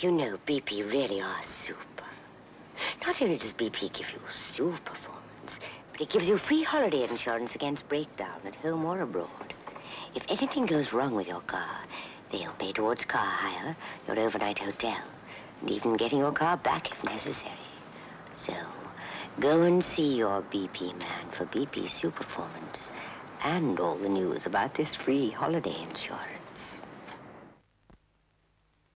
You know, BP really are super. Not only does BP give you super performance, but it gives you free holiday insurance against breakdown at home or abroad. If anything goes wrong with your car, they'll pay towards car hire, your overnight hotel, and even getting your car back if necessary. So, go and see your BP man for BP Super Performance and all the news about this free holiday insurance.